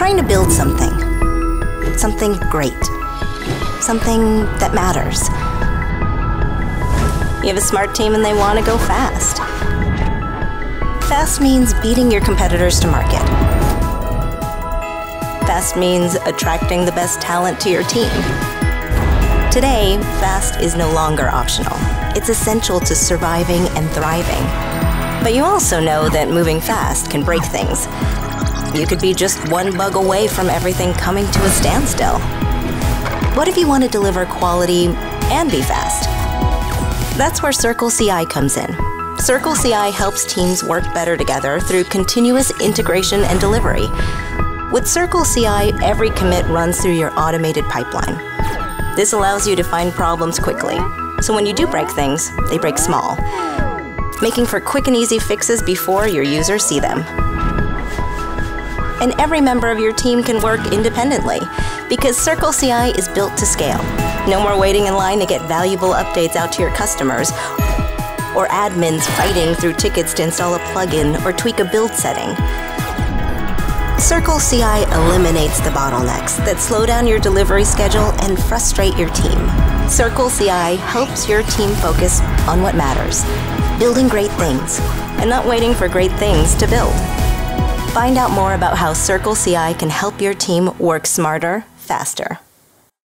trying to build something. Something great. Something that matters. You have a smart team and they want to go fast. Fast means beating your competitors to market. Fast means attracting the best talent to your team. Today, fast is no longer optional. It's essential to surviving and thriving. But you also know that moving fast can break things. You could be just one bug away from everything coming to a standstill. What if you want to deliver quality and be fast? That's where Circle CI comes in. Circle CI helps teams work better together through continuous integration and delivery. With Circle CI, every commit runs through your automated pipeline. This allows you to find problems quickly. So when you do break things, they break small, making for quick and easy fixes before your users see them. And every member of your team can work independently because Circle CI is built to scale. No more waiting in line to get valuable updates out to your customers or admins fighting through tickets to install a plugin or tweak a build setting. Circle CI eliminates the bottlenecks that slow down your delivery schedule and frustrate your team. Circle CI helps your team focus on what matters, building great things, and not waiting for great things to build. Find out more about how Circle CI can help your team work smarter, faster.